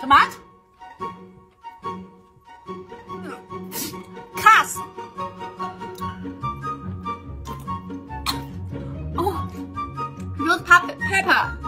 Tomat? Krass. Oh, roast pepper.